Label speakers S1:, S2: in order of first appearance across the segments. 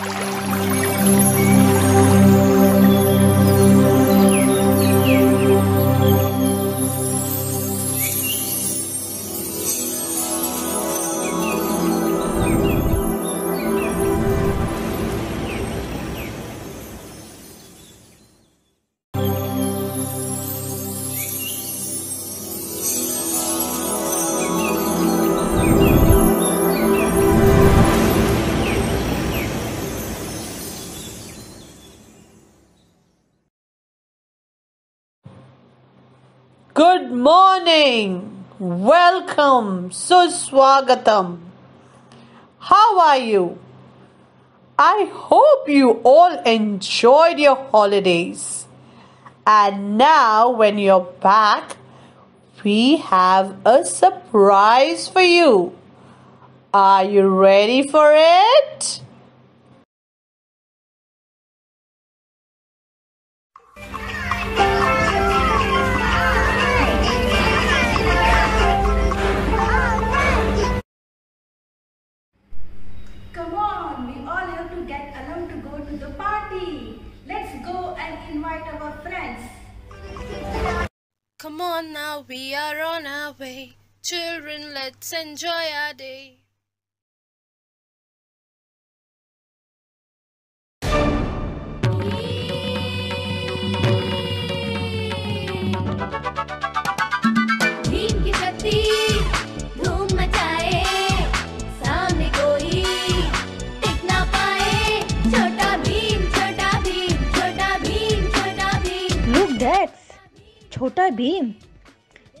S1: Good morning. Welcome. Suswagatam. How are you? I hope you all enjoyed your holidays. And now, when you're back, we have a surprise for you. Are you ready for it?
S2: Come on
S3: now, we are on our way. Children, let's enjoy our day.
S4: Chota Bheem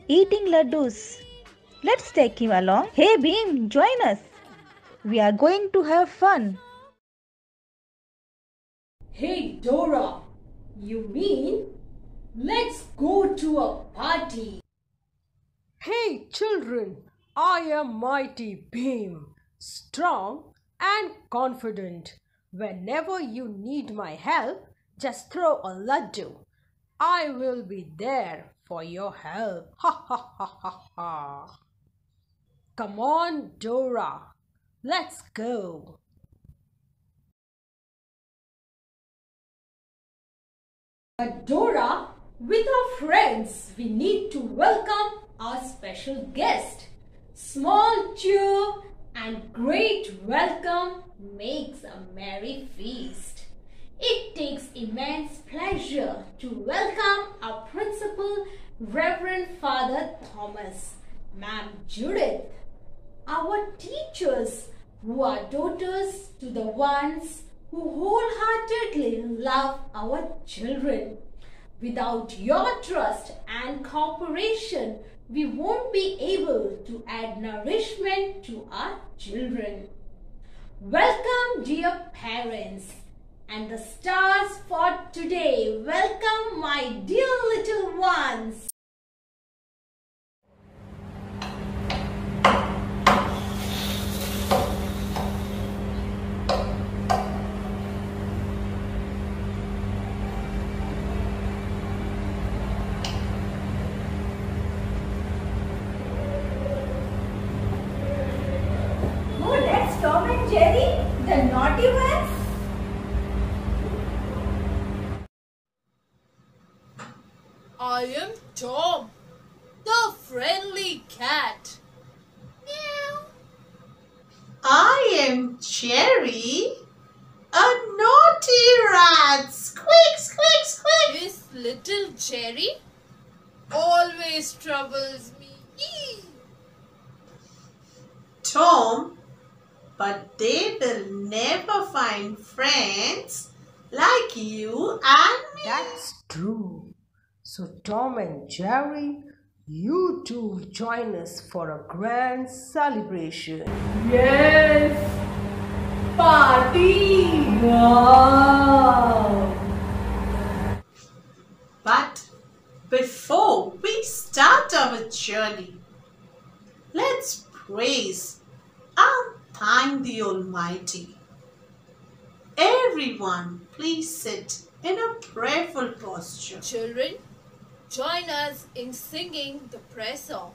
S4: eating laddus. Let's take him along. Hey Bheem, join us. We are going to have fun.
S5: Hey Dora, you mean let's go to a party?
S6: Hey children, I am mighty Bheem, strong and confident. Whenever you need my help, just throw a laddu. I will be there for your help. Ha ha ha ha ha. Come on, Dora, let's go.
S5: But Dora, with our friends, we need to welcome our special guest. Small cheer and great welcome makes a merry feast. It takes immense pleasure to welcome our principal, Reverend Father Thomas, Ma'am Judith, our teachers who are daughters to the ones who wholeheartedly love our children. Without your trust and cooperation, we won't be able to add nourishment to our children. Welcome, dear parents, and the stars for today. Welcome, my dear little ones.
S2: Oh, that's Tom and Jerry, the naughty ones.
S3: I am Tom, the friendly cat. Meow.
S1: I am Jerry, a naughty rat. Squeak, squeak, squeak.
S3: This little Jerry always troubles me. Eee.
S1: Tom, but they will never find friends like you and me.
S6: That's true. So, Tom and Jerry, you two join us for a grand celebration.
S5: Yes! Party! Wow!
S1: But before we start our journey, let's praise and thank the Almighty. Everyone, please sit in a prayerful posture.
S3: Children, join us in singing the prayer song.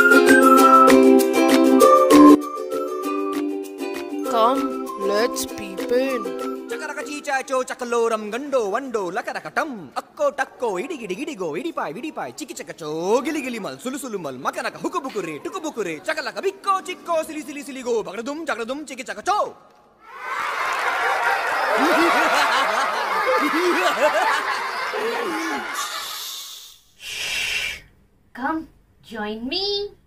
S7: pain. Chakaraka chicha cho chakaloram gundo
S8: wando lakaraka tum.
S9: Akko takko idi gidi gidi go idi pai idi pai chiki chaka cho gili gili mal sulu sulu mal makaraka hukubukure tukubukure chakalaka bikko chikko sili sili sili go bagradum chakradum chiki chaka cho.
S10: Come, join me.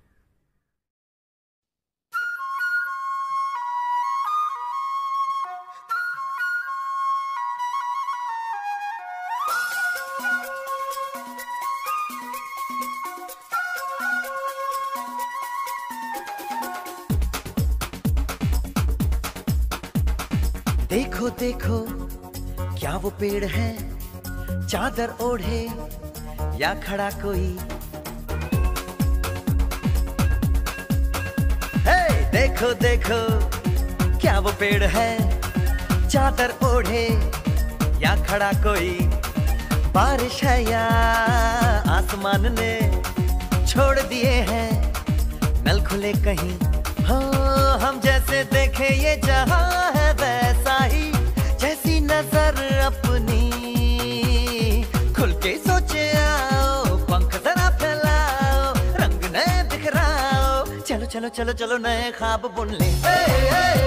S9: देखो देखो, क्या वो पेड़ है? चादर ओढ़े या खड़ा कोई? हे देखो देखो, क्या वो पेड़ है? चादर ओढ़े या खड़ा कोई? बारिश है या आसमान ने छोड़ दिए हैं? नल खुले कहीं। हो, हम जैसे देखे ये जहाँ है। नज़र अपनी। खुल के सोचे आओ पंख जरा फैलाओ रंग नए बिखराओ। चलो चलो चलो चलो नए खाब बुन ले। ए, ए, Sapa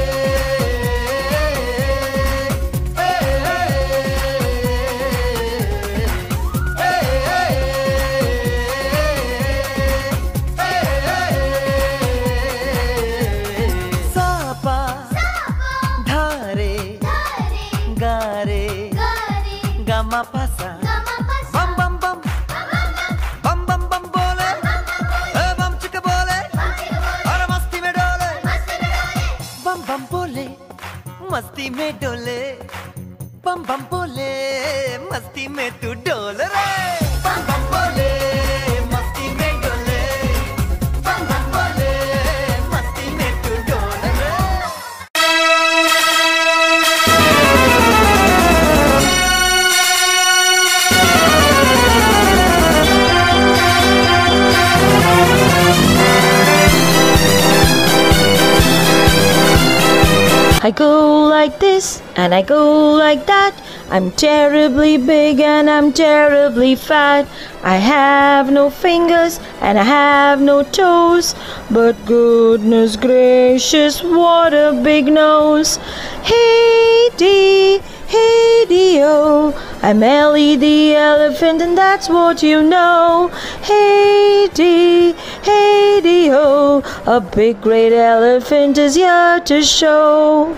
S11: I go like this and I go like that. I'm terribly big and I'm terribly fat. I have no fingers and I have no toes. But goodness gracious, what a big nose. Hey dee, hey oh. I'm Ellie the elephant and that's what you know. Hey dee, hey oh. A big great elephant is here to show.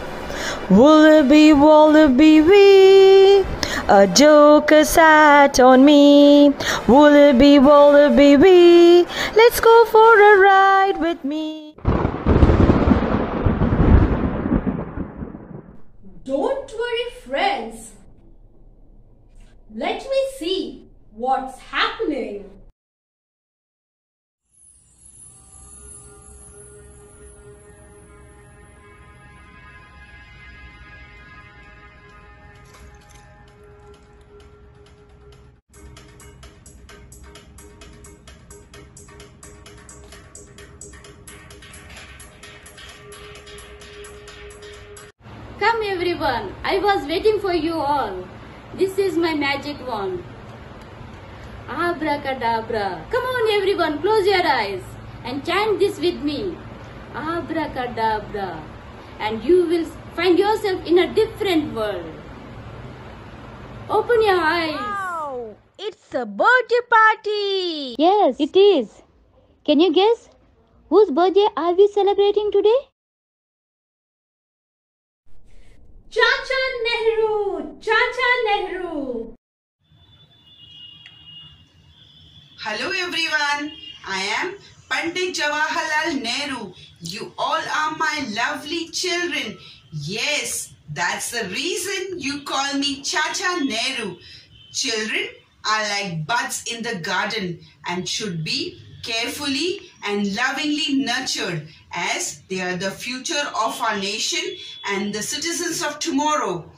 S11: Wallaby, wallaby, wee. A joker sat on me. Wallaby, wallaby, wee. Let's go for a ride with me.
S5: Don't worry, friends. Let me see what's happening.
S12: Come everyone, I was waiting for you all. This is my magic wand. Abracadabra. Come on everyone, close your eyes and chant this with me. Abracadabra. And you will find yourself in a different world. Open your eyes.
S11: Wow, it's a birthday party.
S10: Yes, it is. Can you guess whose birthday are we celebrating today?
S5: Chacha Nehru, Chacha Nehru.
S13: Hello everyone. I am Pandit Jawaharlal Nehru. You all are my lovely children. Yes, that's the reason you call me Chacha Nehru. Children are like buds in the garden and should be carefully and lovingly nurtured as they are the future of our nation and the citizens of tomorrow.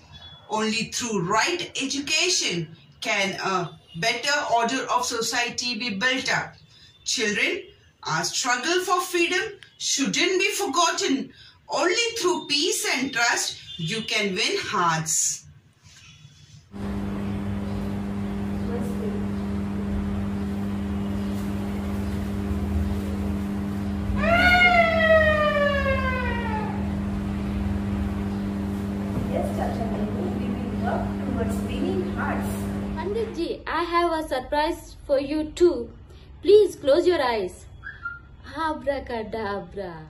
S13: Only through right education can a better order of society be built up. Children, our struggle for freedom shouldn't be forgotten. Only through peace and trust you can win hearts.
S2: Yes, Chacha Nehru, we will work towards winning hearts.
S12: Panditji, I have a surprise for you too. Please close your eyes. Abracadabra.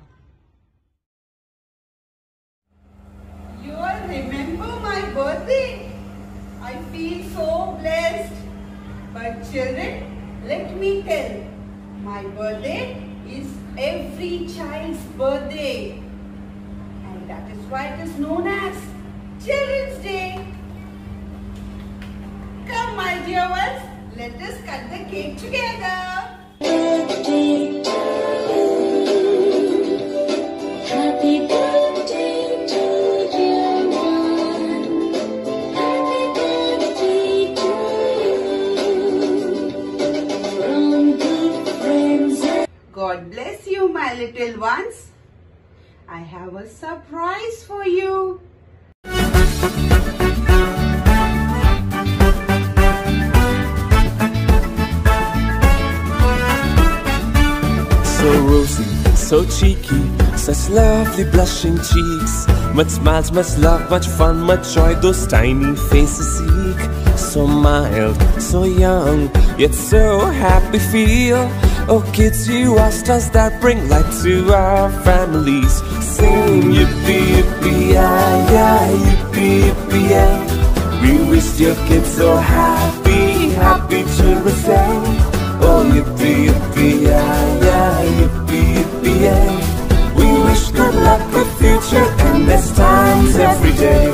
S13: You all remember my birthday? I feel so blessed. But children, let me tell, my birthday is every child's birthday. And that is why it is known as Children's Day. Come my dear ones, let us cut the cake together.
S14: Happy birthday to dear one. Happy birthday to you. From good friends
S13: God bless you, my little ones. I have a surprise for you.
S15: So rosy, so cheeky, such lovely blushing cheeks. Much smiles, much love, much fun, much joy, those tiny faces seek. So mild, so young, yet so happy feel. Oh, kids, you are stars that bring light to our families. Sing yippee yippee ah, yi yi, yippee yippee yay. We wish your kids so happy, happy Children's Day. Oh, yippee yippee yi yi, yippee. We wish good luck with future and best times every day.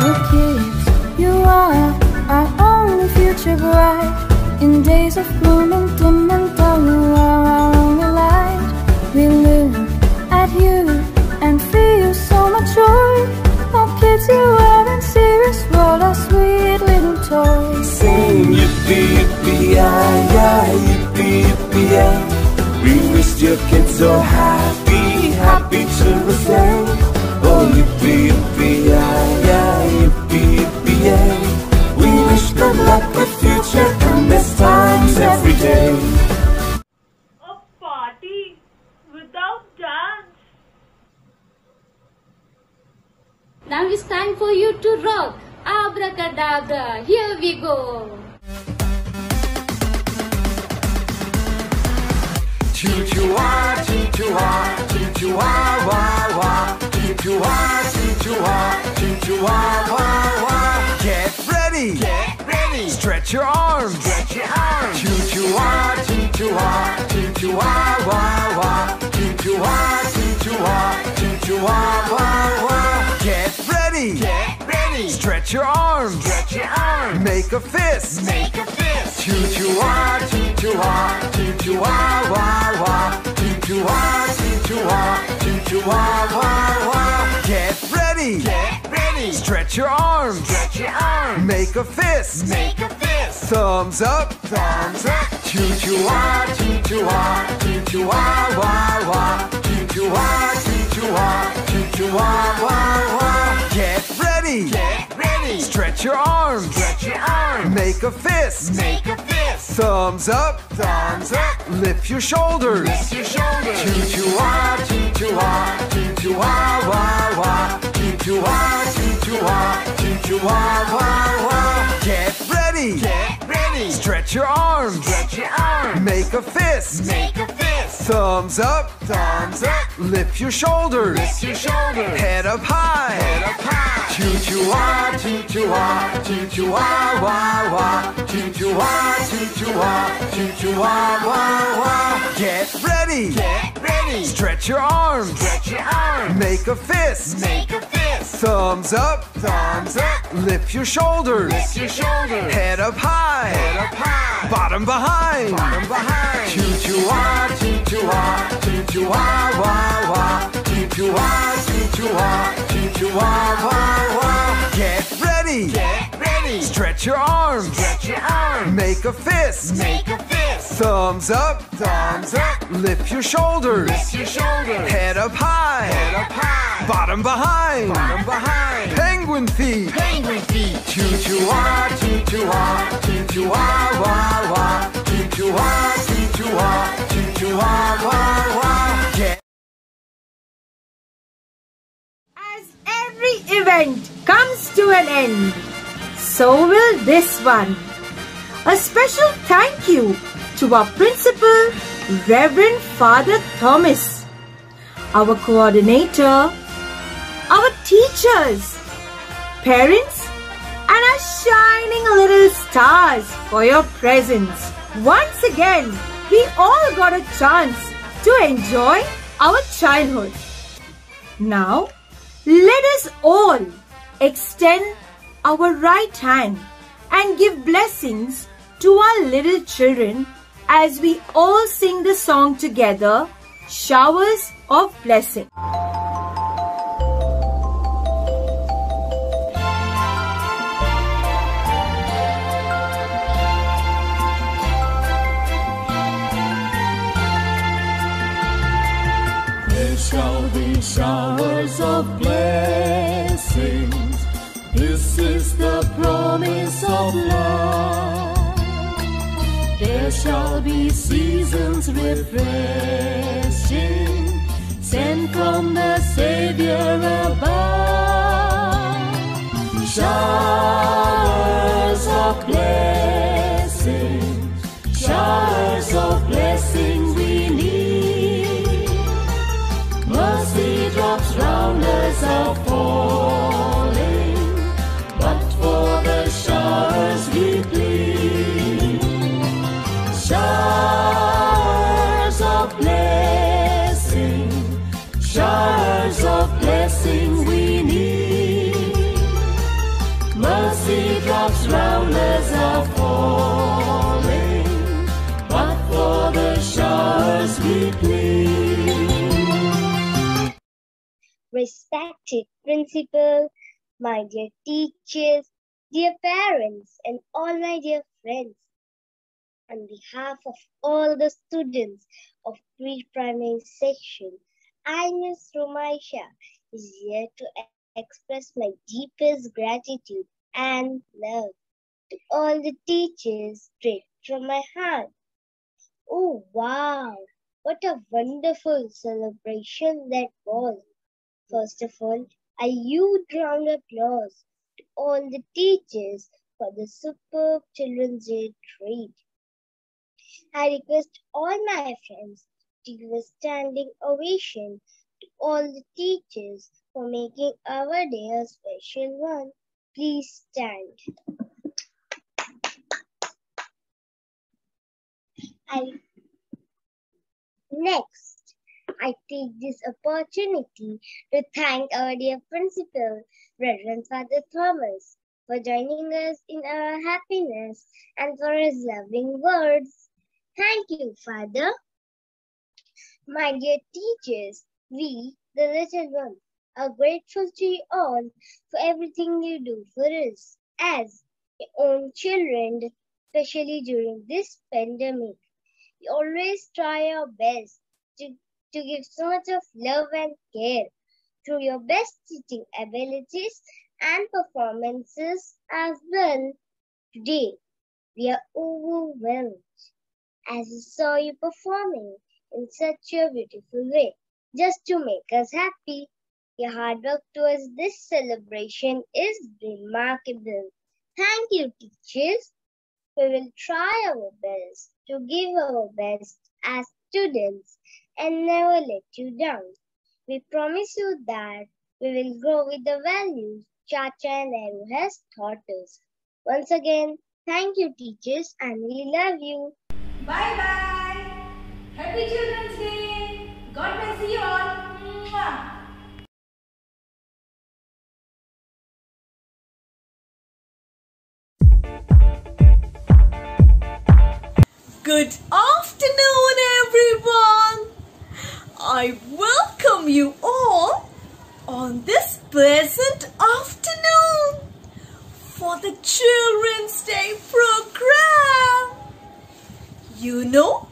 S14: Oh kids, you are our only future bright In days of gloom and doom and dull You are our only light We so
S15: happy, happy Children's Day. Oh, yippee yippee yi yi, yippee yippee yay. We wish good luck with future and best times every day.
S16: A party without dance.
S12: Now it's time for you to rock. Abracadabra. Here we go.
S17: Wah wah. Get ready, get ready. Stretch your arms, stretch your arms. Choo choo ah, choo choo ah, choo choo ah, wah wah. Choo choo choo choo choo choo ah, wah wah. Get ready, get ready. Stretch your arms, stretch your arms. Make a fist, make a fist. Choo choo ah, choo choo your arms, stretch your arms. Make a fist, make a fist. Thumbs up, thumbs up. Choo choo ah, choo choo ah, choo choo ah, wah wah. Choo choo ah, choo choo ah, choo choo ah, wah wah. Get ready, get ready. Stretch your arms, stretch your arms. Make a fist, make a fist. Thumbs up, thumbs up. Lift your shoulders, lift your shoulders. Choo choo ah, choo choo ah, choo choo ah, wah wah. Choo choo ah, choo choo ah, choo choo ah, wah wah. Get ready, get ready. Stretch Stretch your arms. Stretch your arms. Make a fist. Make a fist. Thumbs up. Thumbs up. Lift your shoulders. Lift your shoulders. Head up high. Head up high. Choo choo ah, choo choo ah, choo choo ah, wah wah. Choo choo ah, choo choo ah, choo choo ah, wah wah. Get ready. Get ready. Stretch your arms. Stretch your arms. Make a fist. Make a fist. Thumbs up. Thumbs up. Lift your shoulders. Lift your shoulders. Head up high. Head up high. Bottom behind. Bottom behind. Choo choo ah, choo choo ah, choo choo ah, wah wah. Choo choo ah, choo choo ah, choo choo ah, wah wah. Get ready. Get ready. Stretch your arms. Stretch your arms. Make a fist. Make a fist. Thumbs up. Thumbs up. Lift your shoulders. Lift your shoulders. Head up high. Head up high. Bottom behind. Bottom behind. Penguin feet. Penguin feet. Choo choo ah, choo choo ah, choo choo ah, wah wah. Choo choo ah, choo choo ah, choo choo ah, wah wah. Get
S11: Every event comes to an end. So will this one. A special thank you to our principal, Reverend Father Thomas, our coordinator, our teachers, parents, and our shining little stars for your presence. Once again, we all got a chance to enjoy our childhood. Now, let us all extend our right hand and give blessings to our little children as we all sing the song together, Showers of Blessing.
S18: There shall be showers of blessings. This is the promise of love. Shall be seasons refreshing, sent from the Savior above. Showers of blessings, showers Are falling, but for the showers we.
S19: Respected principal, my dear teachers, dear parents, and all my dear friends. On behalf of all the students of pre-primary section, I, Miss Romaisha, is here to express my deepest gratitude and love to all the teachers straight from my heart. Oh wow, what a wonderful celebration that was. First of all, a huge round of applause to all the teachers for the superb Children's Day treat. I request all my friends to give a standing ovation to all the teachers for making our day a special one. Please stand. I Next, I take this opportunity to thank our dear principal, Reverend Father Thomas, for joining us in our happiness and for his loving words. Thank you, Father. My dear teachers, we, the little ones, are grateful to you all for everything you do for us as your own children, especially during this pandemic. We always try our best to, to give so much of love and care through your best teaching abilities and performances as well. Today, we are overwhelmed as we saw you performing in such a beautiful way just to make us happy. Your hard work towards this celebration is remarkable. Thank you, teachers. We will try our best to give our best as students and never let you down. We promise you that we will grow with the values Chacha and Nehru has taught us. Once again, thank you teachers and we love you.
S2: Bye bye. Happy Children's Day. God bless you all. Mwah.
S20: Good afternoon, everyone. I welcome you all on this pleasant afternoon for the Children's Day program. You know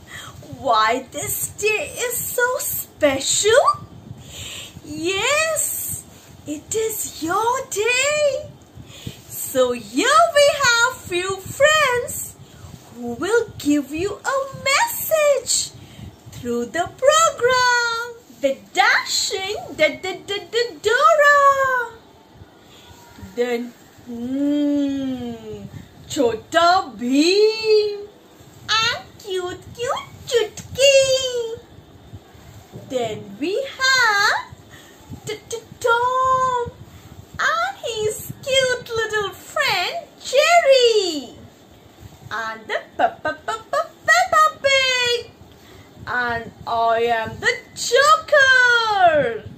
S20: why this day is so special? Yes, it is your day. So here we have few friends who will give you a message through the program. The dashing da da da da Dora. Then hmm, Chota Bheem and cute cute Chutki. Then we have t- t- Tom and his cute little friend Jerry and the Peppa Pig and I am the Joker.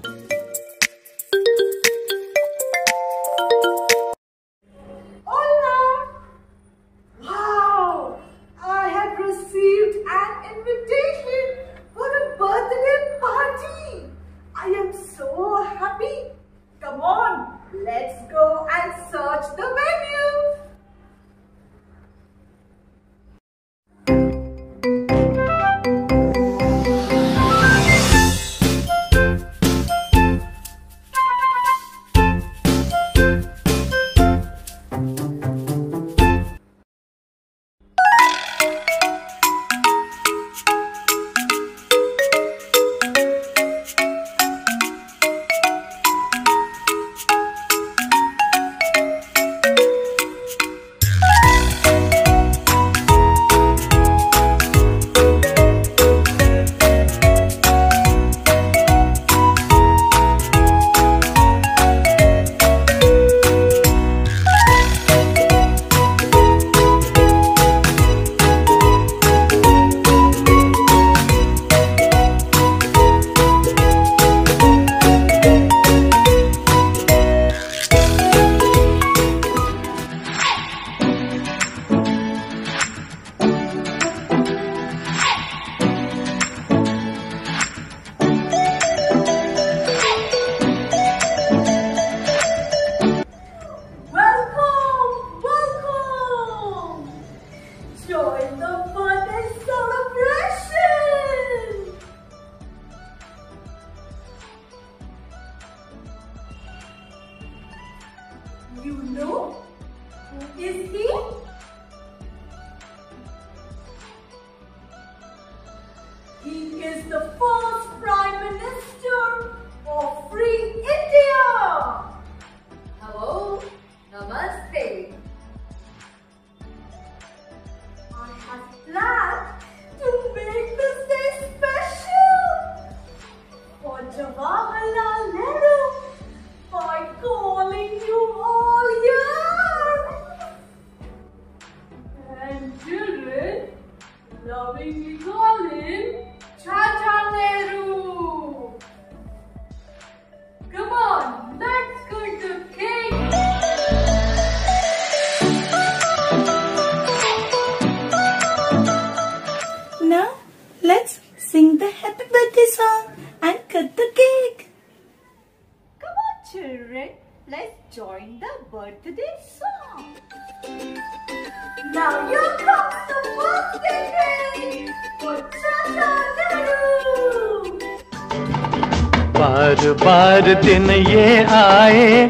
S17: दिन ये आए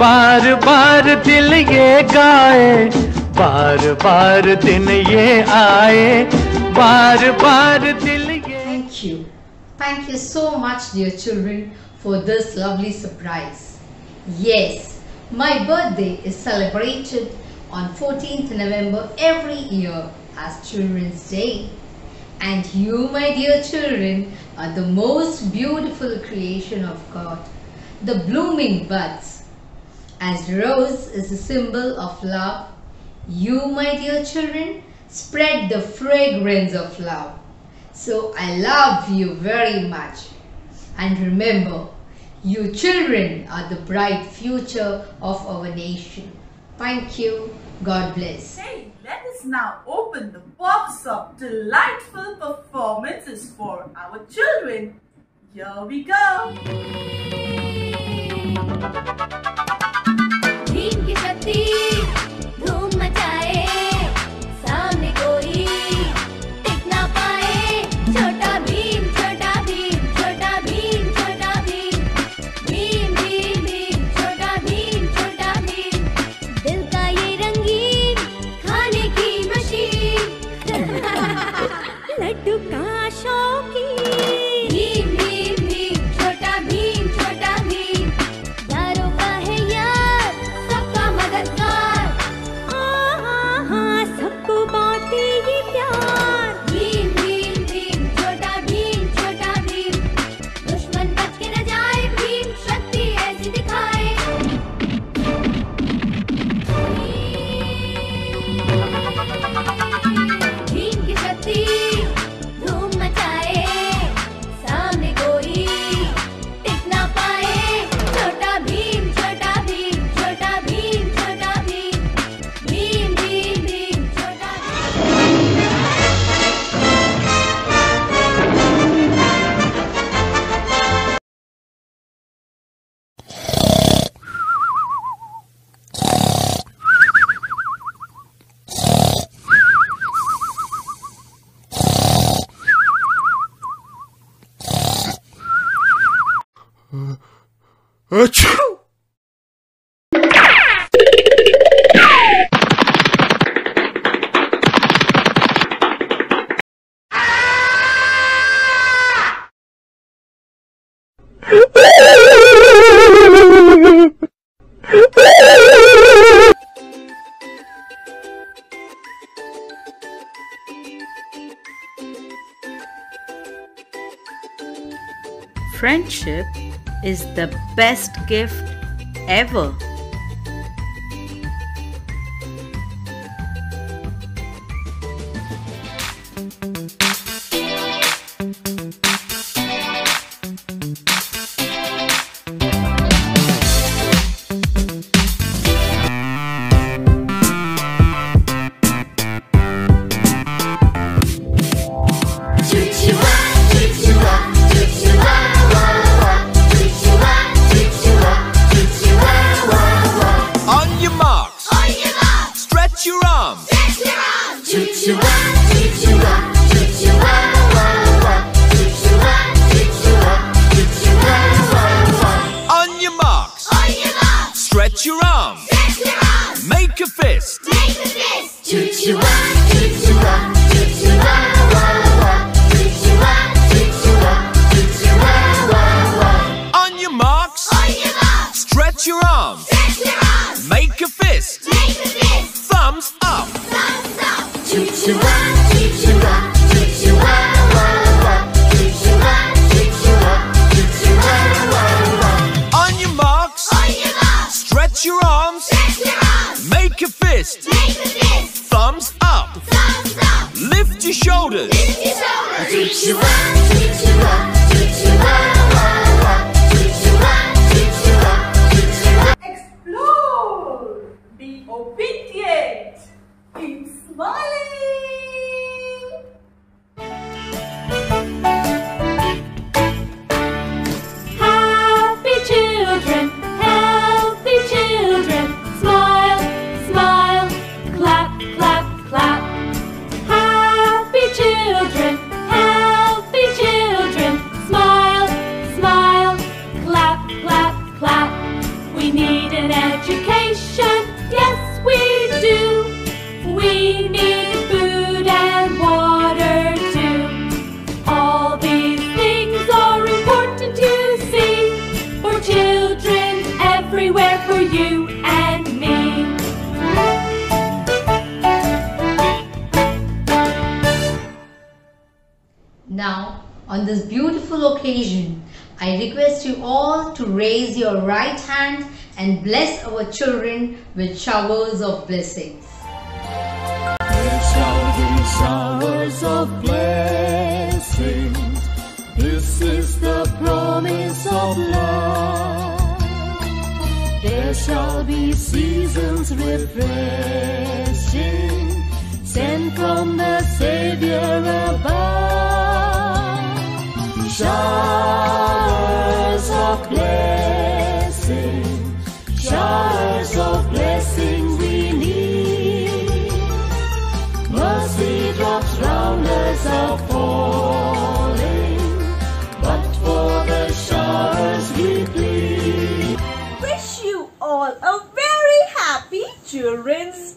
S17: बार बार दिल ये गाए बार बार दिन ये आए बार बार दिल ये
S21: Thank you. Thank you so much dear children for this lovely surprise. Yes, my birthday is celebrated on 14th November every year as Children's Day. And you, my dear children, are the most beautiful creation of God the blooming buds. As rose is a symbol of love, you, my dear children, spread the fragrance of love. So I love you very much. And remember, you children are the bright future of our nation. Thank you. God bless.
S22: Hey, let us now open the box of delightful performances for our children. Here we go.
S3: Bhim की शक्ति
S15: 呃，去。the best gift ever.
S3: You
S21: all to raise your right hand and bless our children with showers of blessings.
S18: There shall be showers of blessings. This is the promise of love. There shall be seasons refreshing, sent from the Savior above. Showers of blessing, showers of blessing we need. Mercy drops round us are falling, but for the showers we plead.
S20: Wish you all a very happy Children's.